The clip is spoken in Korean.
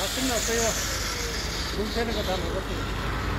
다 끝났어요. 눈 새는 거 다 먹었어요.